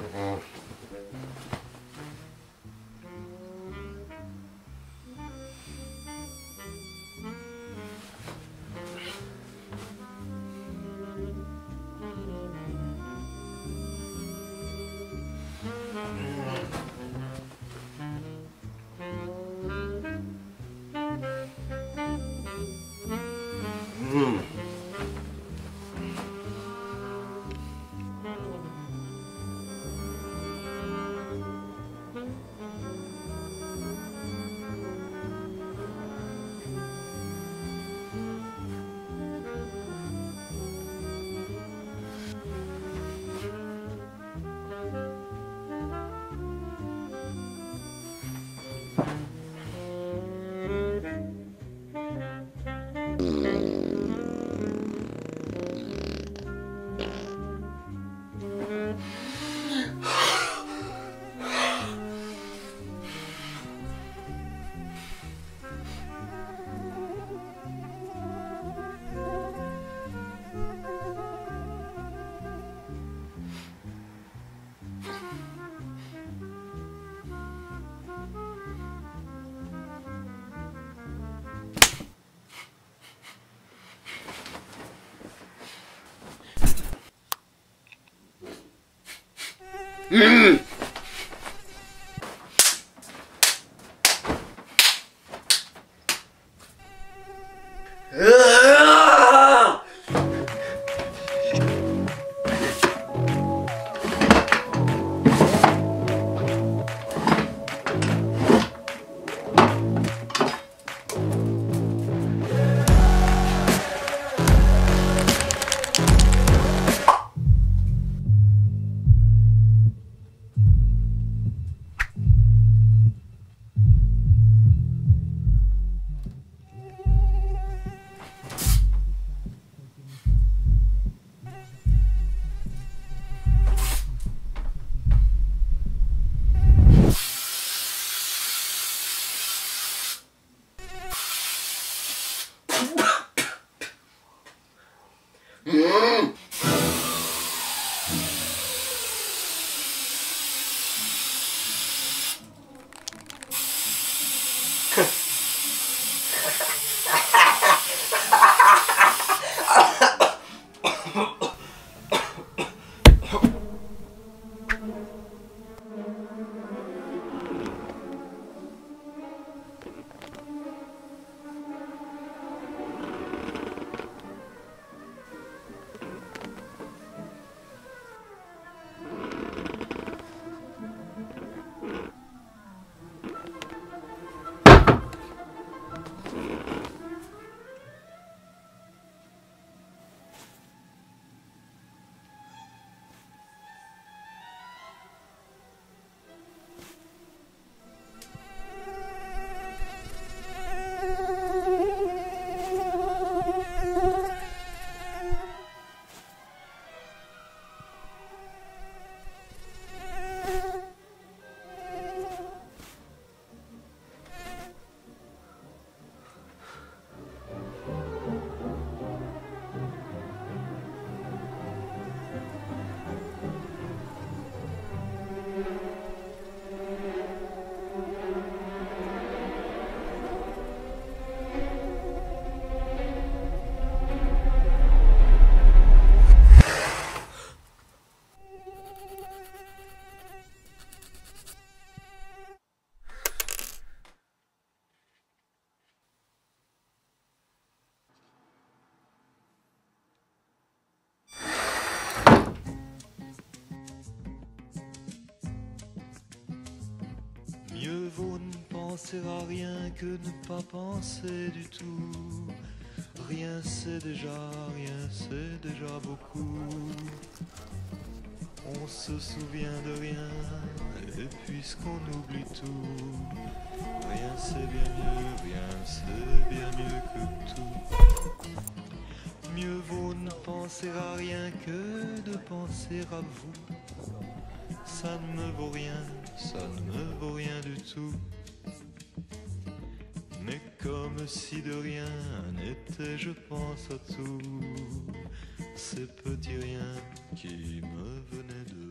Mm-hmm. Mm-hmm. Mm. Mieux vaut ne penser à rien que ne pas penser du tout. Rien c'est déjà, rien c'est déjà beaucoup. On se souvient de rien, et puisqu'on oublie tout, rien c'est bien mieux, rien c'est bien mieux que tout. Mieux vaut ne penser à rien que de penser à vous. Ça ne me vaut rien, ça ne me vaut rien du tout. Comme si de rien n'était, je pense à tout. Ces petits riens qui me venaient de